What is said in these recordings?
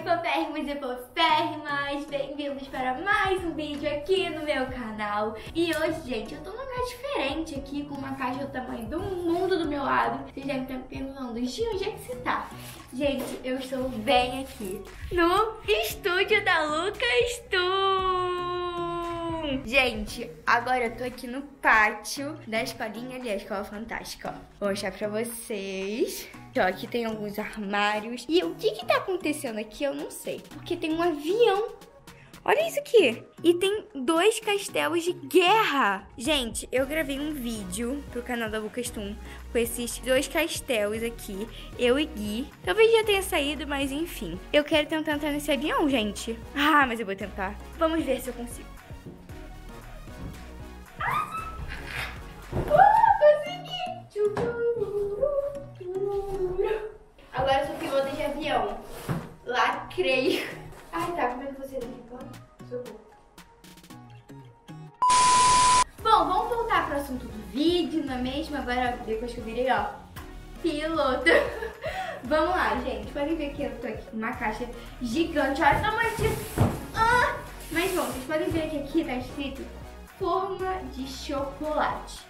Oi, foférrimos e foférrimas! Bem-vindos para mais um vídeo aqui no meu canal. E hoje, gente, eu tô num lugar diferente aqui, com uma caixa do tamanho do mundo do meu lado. Vocês devem estar pensando, Gi, onde é que você tá? Gente, eu estou bem aqui no estúdio da Lucas Gente, agora eu tô aqui no pátio da escolinha ali, Escola Fantástica, ó. Vou mostrar pra vocês. Ó, aqui tem alguns armários. E o que que tá acontecendo aqui, eu não sei. Porque tem um avião Olha isso aqui. E tem dois castelos de guerra. Gente, eu gravei um vídeo pro canal da Lucas com esses dois castelos aqui. Eu e Gui. Talvez já tenha saído, mas enfim. Eu quero tentar entrar nesse avião, gente. Ah, mas eu vou tentar. Vamos ver se eu consigo. Agora eu sou pilota de avião. Lacrei. Ai, tá. Como é que você fora? Socorro. Bom, vamos voltar pro assunto do vídeo, não é mesmo? Agora, depois que eu virei, ó, piloto. vamos lá, gente. Podem ver que eu tô aqui com uma caixa gigante. Olha o tamanho. Ah! Mas, bom, vocês podem ver que aqui tá escrito forma de chocolate.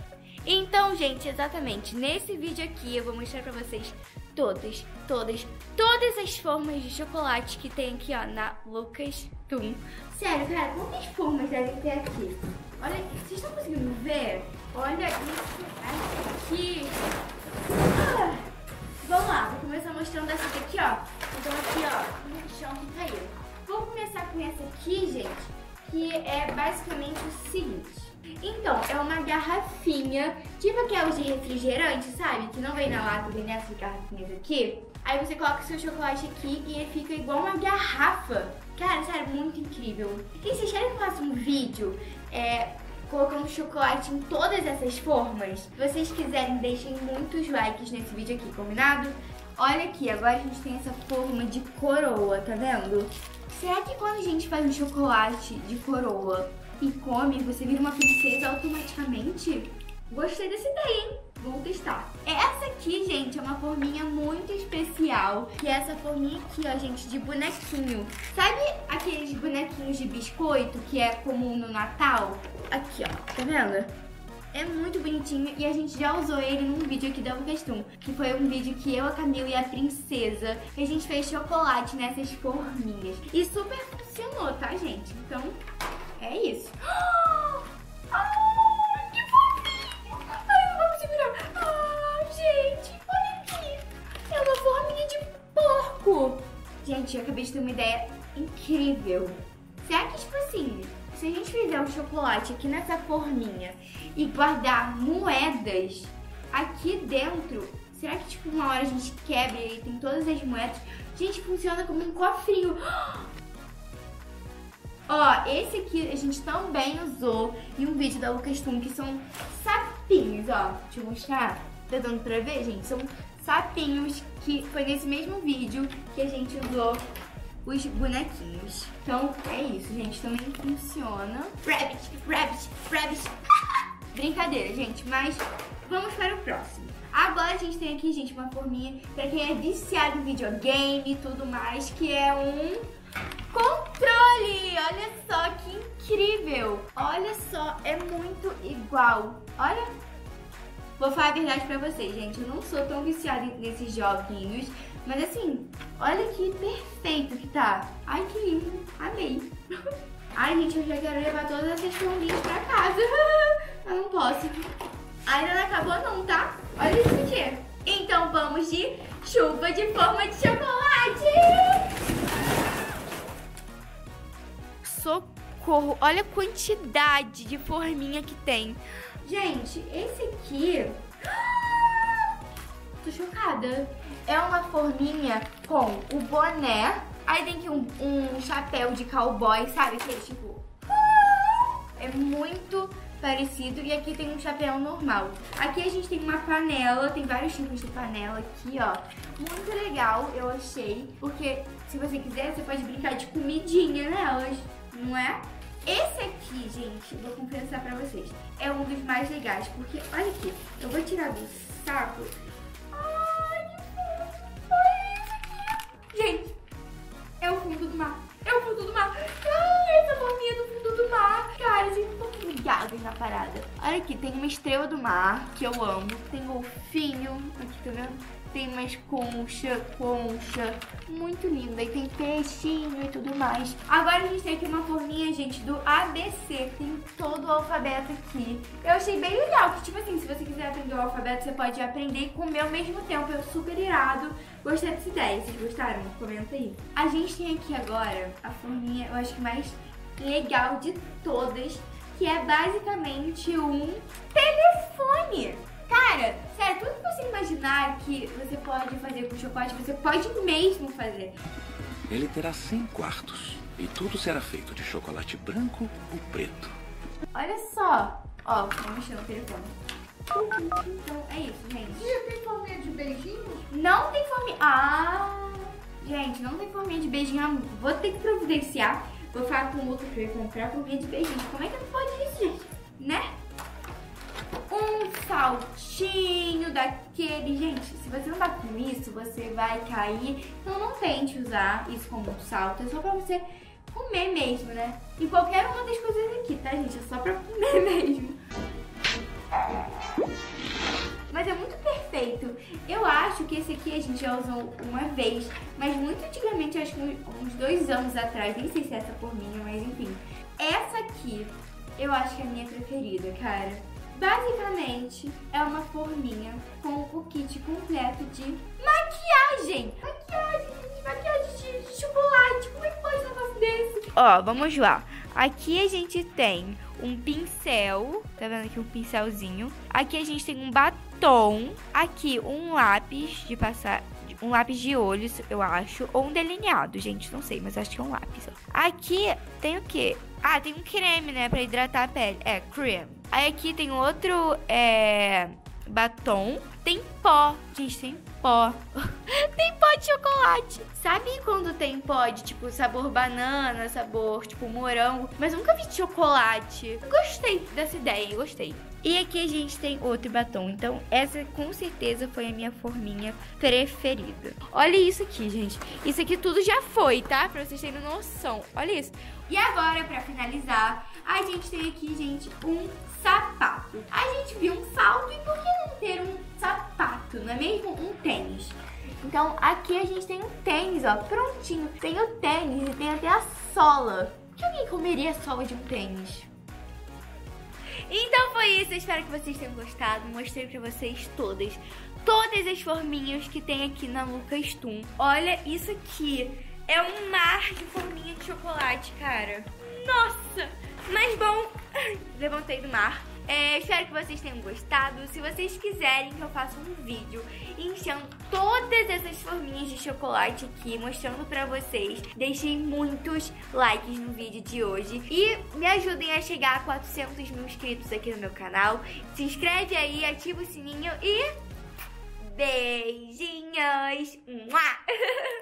Então, gente, exatamente, nesse vídeo aqui eu vou mostrar pra vocês todas, todas, todas as formas de chocolate que tem aqui, ó, na Lucas Tum. Sério, cara, quantas formas devem ter aqui? Olha, vocês estão conseguindo ver? Olha isso aqui. Ah, vamos lá, vou começar mostrando essa daqui, ó. Então aqui, ó, no chão que caiu. Vou começar com essa aqui, gente, que é basicamente o seguinte. Então, é uma garrafinha, tipo aquelas de refrigerante, sabe? Que não vem na lata, vem nessas garrafinhas aqui. Aí você coloca o seu chocolate aqui e ele fica igual uma garrafa. Cara, sério, muito incrível. E vocês querem que um vídeo é, colocando chocolate em todas essas formas? Se vocês quiserem, deixem muitos likes nesse vídeo aqui, combinado? Olha aqui, agora a gente tem essa forma de coroa, tá vendo? Será que quando a gente faz um chocolate de coroa e come, você vira uma princesa automaticamente? Gostei dessa ideia, hein? Vou testar. Essa aqui, gente, é uma forminha muito especial. Que é essa forminha aqui, ó, gente, de bonequinho. Sabe aqueles bonequinhos de biscoito que é comum no Natal? Aqui, ó, tá vendo? É muito bonitinho e a gente já usou ele num vídeo aqui da Lucastum, que foi um vídeo que eu, a Camila e a princesa, a gente fez chocolate nessas forminhas. E super funcionou, tá, gente? Então, é isso. Que! Ai, segurar. Ai, gente, olha aqui. É uma forminha de porco. Gente, eu acabei de ter uma ideia incrível. Será que, tipo assim, se a gente fizer o chocolate aqui nessa forminha e guardar moedas aqui dentro, será que, tipo, uma hora a gente quebra e tem todas as moedas? Gente, funciona como um cofrinho. Ó, esse aqui a gente também usou em um vídeo da Lucas Tum, que são sapinhos, ó. Deixa eu mostrar. Tá dando pra ver, gente? São sapinhos que foi nesse mesmo vídeo que a gente usou os bonequinhos. Então, é isso, gente. Também funciona. Rabbit, rabbit, rabbit. Brincadeira, gente. Mas vamos para o próximo. Agora a gente tem aqui, gente, uma forminha pra quem é viciado em videogame e tudo mais, que é um controle! Olha só que incrível! Olha só, é muito igual. Olha, vou falar a verdade pra vocês, gente. Eu não sou tão viciada nesses joguinhos, mas assim, olha que perfeito que tá. Ai, que lindo. Amei. Ai, gente, eu já quero levar todas essas forminhas pra casa. Eu não posso. Ainda não acabou não, tá? Olha isso aqui. Então vamos de chuva de forma de chocolate. Socorro, olha a quantidade de forminha que tem. Gente, esse aqui... Tô chocada. É uma forminha com o boné. Aí tem aqui um, um chapéu de cowboy, sabe? Aquele tipo... É muito parecido. E aqui tem um chapéu normal. Aqui a gente tem uma panela, tem vários tipos de panela aqui, ó. Muito legal, eu achei. Porque se você quiser, você pode brincar de comidinha nelas, não é? Esse aqui, gente, vou confessar pra vocês, é um dos mais legais, porque olha aqui, eu vou tirar do saco. Ai, olha isso é aqui. Gente, é o fundo do mar, é o fundo do mar. Ai, essa bombinha do fundo do mar. Cara, gente, um pouquinho ligada na parada. Olha aqui, tem uma estrela do mar, que eu amo, tem golfinho, aqui, tá vendo? Tem mais concha, concha, muito linda. E tem peixinho e tudo mais. Agora a gente tem aqui uma forminha, gente, do ABC. Tem todo o alfabeto aqui. Eu achei bem legal, que tipo assim, se você quiser aprender o alfabeto, você pode aprender e comer ao mesmo tempo. É super irado. Gostei dessa ideia. Vocês gostaram? Comenta aí. A gente tem aqui agora a forminha, eu acho que mais legal de todas, que é basicamente um telefone. Cara, sério, tudo que você imaginar que você pode fazer com chocolate, você pode mesmo fazer. Ele terá 100 quartos e tudo será feito de chocolate branco ou preto. Olha só. Ó, vou mexer no telefone. Então, é isso, gente. E tem forminha de beijinho? Não tem forminha... Ah... Gente, não tem forminha de beijinho. Vou ter que providenciar. Vou falar com o Lucas pra ele comprar forminha de beijinho. Como é que não pode isso, gente? Saltinho daquele. Gente, se você não tá com isso, você vai cair. Então não tente usar isso como salto. É só pra você comer mesmo, né? E qualquer uma das coisas aqui, tá, gente? É só pra comer mesmo. Mas é muito perfeito. Eu acho que esse aqui a gente já usou uma vez, mas muito antigamente, acho que uns dois anos atrás, nem sei se é essa por minha, mas enfim. Essa aqui, eu acho que é a minha preferida, cara. Basicamente, é uma forminha com o kit completo de maquiagem. Maquiagem, gente, maquiagem de, chocolate. Como é que pode um negócio desse? Ó, vamos lá. Aqui a gente tem um pincel, tá vendo aqui um pincelzinho. Aqui a gente tem um batom. Aqui um lápis de passar, um lápis de olhos, eu acho, ou um delineado, gente, não sei, mas acho que é um lápis. Aqui tem o quê? Ah, tem um creme, né, pra hidratar a pele. É, creme. Aí aqui tem outro é, batom. Tem pó. Gente, tem pó. tem pó de chocolate. Sabe quando tem pó de tipo sabor banana, sabor tipo morango? Mas nunca vi de chocolate. Gostei dessa ideia, gostei. E aqui a gente tem outro batom. Então, essa com certeza foi a minha forminha preferida. Olha isso aqui, gente. Isso aqui tudo já foi, tá? Pra vocês terem noção. Olha isso. E agora, pra finalizar, a gente tem aqui, gente, um sapato. A gente viu um salto e por que não ter um sapato, não é mesmo? Um tênis. Então, aqui a gente tem um tênis, ó, prontinho. Tem o tênis e tem até a sola. Que alguém comeria a sola de um tênis? Então foi isso, eu espero que vocês tenham gostado. Mostrei pra vocês todas, todas as forminhas que tem aqui na Lucas Tum. Olha isso aqui, é um mar de forminha de chocolate, cara. Nossa! Mas bom, levantei do mar. É, espero que vocês tenham gostado. Se vocês quiserem que eu faça um vídeo enchendo todas essas forminhas de chocolate aqui, mostrando pra vocês, deixem muitos likes no vídeo de hoje. E me ajudem a chegar a 400 mil inscritos aqui no meu canal. Se inscreve aí, ativa o sininho e... Beijinhos! Mua!